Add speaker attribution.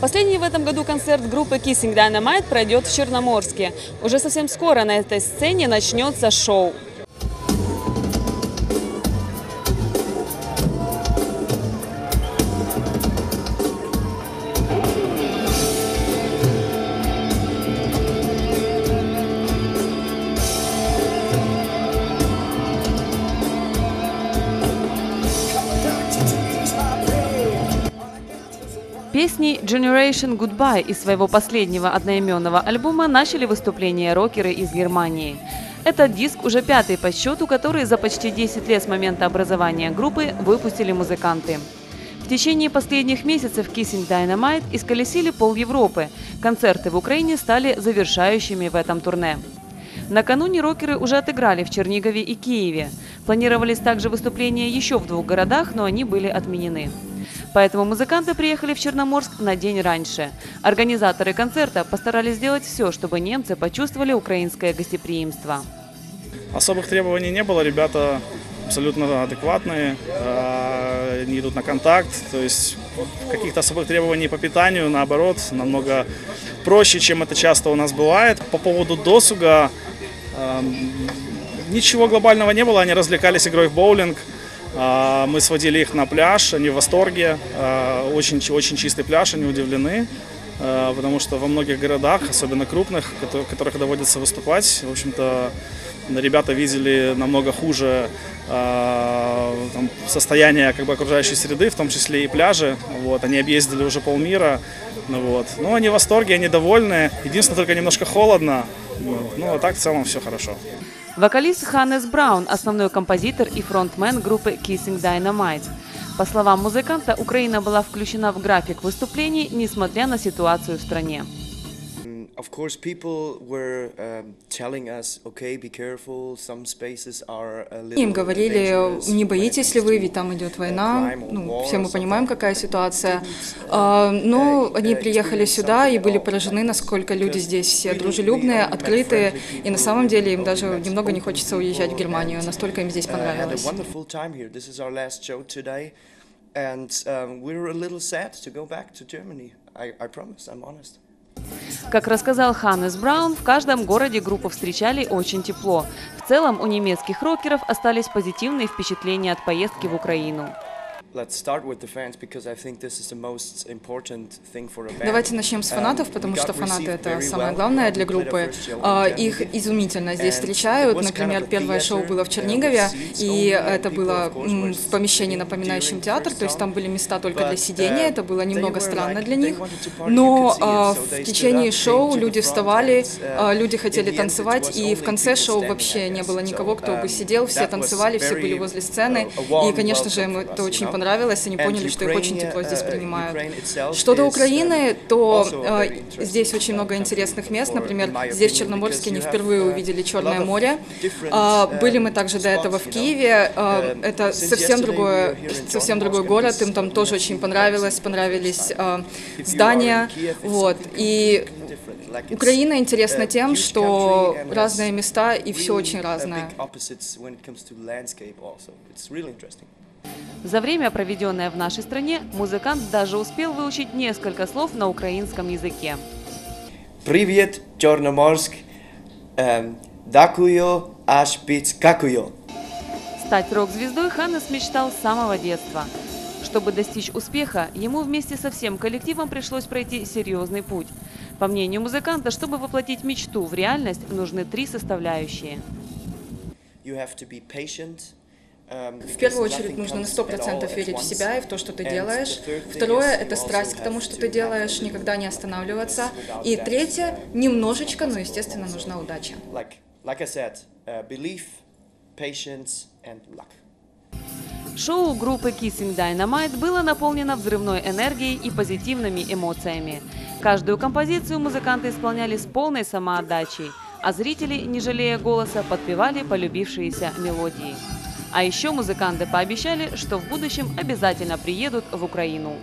Speaker 1: Последний в этом году концерт группы Kissing Dynamite пройдет в Черноморске. Уже совсем скоро на этой сцене начнется шоу. Песни Generation Goodbye из своего последнего одноименного альбома начали выступление рокеры из Германии. Этот диск уже пятый по счету, который за почти 10 лет с момента образования группы выпустили музыканты. В течение последних месяцев Kissing Dynamite исколесили пол Европы. Концерты в Украине стали завершающими в этом турне. Накануне рокеры уже отыграли в Чернигове и Киеве. Планировались также выступления еще в двух городах, но они были отменены. Поэтому музыканты приехали в Черноморск на день раньше. Организаторы концерта постарались сделать все, чтобы немцы почувствовали украинское гостеприимство.
Speaker 2: Особых требований не было, ребята абсолютно адекватные, э, они идут на контакт, то есть каких-то особых требований по питанию, наоборот, намного проще, чем это часто у нас бывает. По поводу досуга, э, ничего глобального не было, они развлекались игрой в боулинг, а, мы сводили их на пляж, они в восторге, очень, очень чистый пляж, они удивлены, а, потому что во многих городах, особенно крупных, в которых доводится выступать, в общем-то, ребята видели намного хуже а, там, состояние как бы, окружающей среды, в том числе и пляжи. Вот, они объездили уже полмира. Ну, вот. Но они в восторге, они довольны. Единственное, только немножко холодно. Ну, а так в целом все хорошо.
Speaker 1: Вокалист Ханнес Браун – основной композитор и фронтмен группы Kissing Dynamite. По словам музыканта, Украина была включена в график выступлений, несмотря на ситуацию в стране.
Speaker 3: Of course, people were um, telling us, okay, be careful, some spaces are a little
Speaker 4: Им говорили, не боитесь ли вы, ведь там идет война, ну, все мы понимаем, какая ситуация. А, но они приехали сюда и были поражены, насколько люди здесь все дружелюбные, открытые, и на самом деле им даже немного не хочется уезжать в Германию, настолько им здесь понравилось.
Speaker 3: And um, we're a little sad to go back to Germany. I, I promise, I'm honest.
Speaker 1: Как рассказал Ханнес Браун, в каждом городе группу встречали очень тепло. В целом у немецких рокеров остались позитивные впечатления от поездки в Украину.
Speaker 4: Давайте начнем с фанатов, um, потому что фанаты это самое главное для группы. А, их изумительно. Здесь встречают. Например, первое шоу было в Чернигове, и это было в помещении, напоминающем театр, то есть там были места только для сидения, uh, это было немного странно для них. Но а, в течение шоу люди вставали, uh, а, люди хотели танцевать, и в конце шоу вообще не было никого, кто бы um, сидел, все танцевали, все были возле сцены, и, конечно же, им это очень понравилось понравилось, они поняли, что их очень тепло здесь uh, принимают. Что до Украины, то э, здесь очень много интересных мест. Например, здесь в Черноморске они впервые uh, увидели Черное море. А, uh, были мы также до этого в Киеве. А, это совсем другой, совсем другой город. Им там тоже очень понравилось, понравились а, здания. Вот. И Украина интересна тем, что разные места и все очень разное.
Speaker 1: За время, проведенное в нашей стране, музыкант даже успел выучить несколько слов на украинском языке.
Speaker 3: Привет, Черноморск. Эм, дакую, аж пиц какую.
Speaker 1: Стать рок-звездой Ханнес мечтал с самого детства. Чтобы достичь успеха, ему вместе со всем коллективом пришлось пройти серьезный путь. По мнению музыканта, чтобы воплотить мечту в реальность, нужны три составляющие.
Speaker 4: You have to be patient, в первую очередь нужно на сто процентов верить в себя и в то, что ты делаешь. Второе – это страсть к тому, что ты делаешь, никогда не останавливаться. И третье – немножечко, но, естественно, нужна удача.
Speaker 1: Uh, Шоу группы Kissing Dynamite было наполнено взрывной энергией и позитивными эмоциями. Каждую композицию музыканты исполняли с полной самоотдачей, а зрители, не жалея голоса, подпевали полюбившиеся мелодии. А еще музыканты пообещали, что в будущем обязательно приедут в Украину.